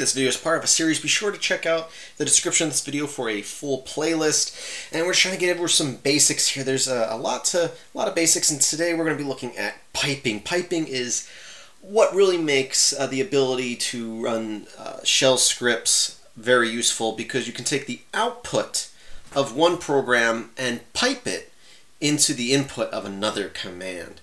this video is part of a series. Be sure to check out the description of this video for a full playlist. And we're trying to get over some basics here. There's a, a lot to a lot of basics, and today we're going to be looking at piping. Piping is what really makes uh, the ability to run uh, shell scripts very useful because you can take the output of one program and pipe it into the input of another command.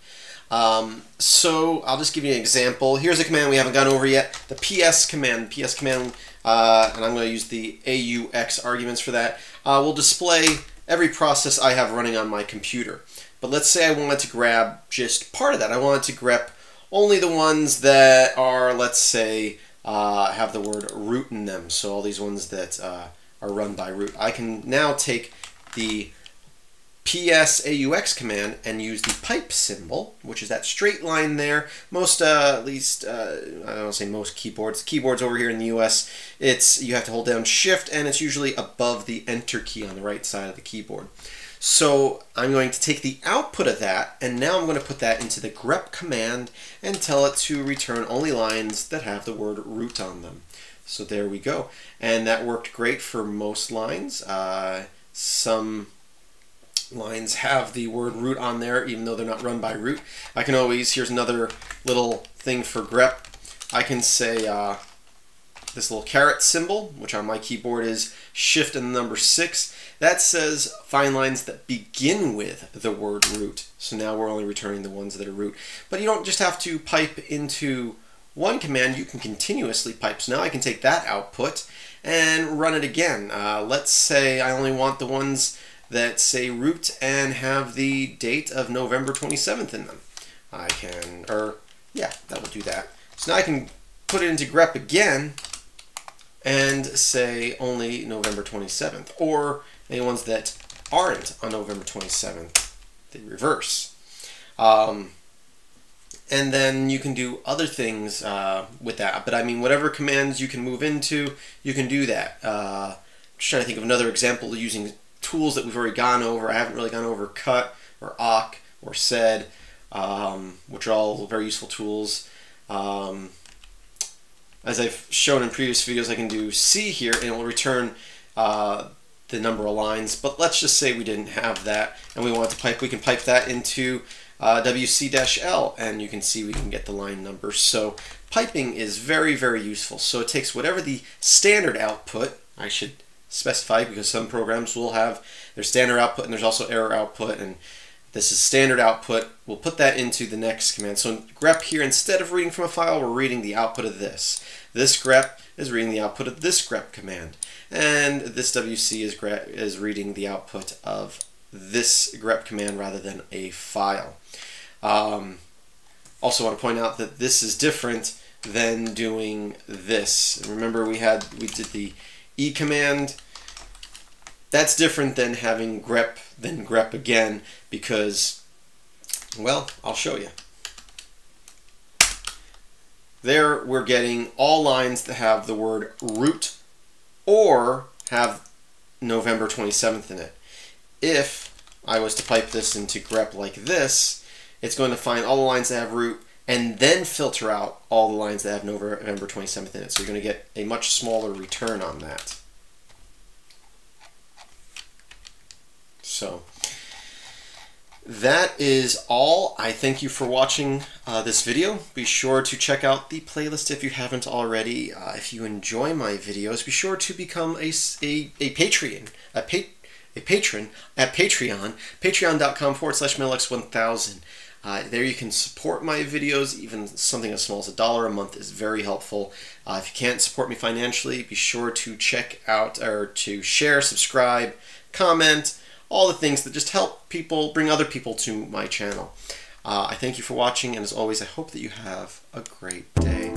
Um, so I'll just give you an example. Here's a command we haven't gone over yet. The PS command. PS command, uh, and I'm going to use the AUX arguments for that, uh, will display every process I have running on my computer. But let's say I wanted to grab just part of that. I wanted to grep only the ones that are, let's say, uh, have the word root in them. So all these ones that uh, are run by root. I can now take the PSAUX command and use the pipe symbol, which is that straight line there. Most, uh, at least, uh, I don't say most keyboards. Keyboards over here in the US, it's you have to hold down Shift, and it's usually above the Enter key on the right side of the keyboard. So I'm going to take the output of that, and now I'm going to put that into the grep command and tell it to return only lines that have the word root on them. So there we go. And that worked great for most lines. Uh, some lines have the word root on there, even though they're not run by root. I can always, here's another little thing for grep. I can say uh, this little caret symbol, which on my keyboard is shift and the number six. That says find lines that begin with the word root. So now we're only returning the ones that are root. But you don't just have to pipe into one command, you can continuously pipe. So now I can take that output and run it again. Uh, let's say I only want the ones that say root and have the date of November 27th in them. I can, or yeah, that will do that. So now I can put it into grep again and say only November 27th, or any ones that aren't on November 27th, they reverse. Um, and then you can do other things uh, with that. But I mean, whatever commands you can move into, you can do that. Uh, just trying to think of another example using tools that we've already gone over. I haven't really gone over cut or awk or sed, um, which are all very useful tools. Um, as I've shown in previous videos, I can do C here and it will return uh, the number of lines. But let's just say we didn't have that and we want to pipe. We can pipe that into uh, WC-L and you can see we can get the line number. So piping is very, very useful. So it takes whatever the standard output, I should specify because some programs will have their standard output and there's also error output and this is standard output. We'll put that into the next command. So grep here, instead of reading from a file, we're reading the output of this. This grep is reading the output of this grep command. And this WC is, grep, is reading the output of this grep command rather than a file. Um, also want to point out that this is different than doing this. Remember we had we did the E command. That's different than having grep, then grep again, because, well, I'll show you. There we're getting all lines that have the word root or have November 27th in it. If I was to pipe this into grep like this, it's going to find all the lines that have root and then filter out all the lines that have November 27th in it. So you're going to get a much smaller return on that. So that is all. I thank you for watching uh, this video. Be sure to check out the playlist if you haven't already. Uh, if you enjoy my videos, be sure to become a, a, a Patreon, a, pa a patron at Patreon, patreon.com forward slash metalx1000. Uh, there you can support my videos, even something as small as a dollar a month is very helpful. Uh, if you can't support me financially, be sure to check out or to share, subscribe, comment, all the things that just help people, bring other people to my channel. Uh, I thank you for watching, and as always, I hope that you have a great day.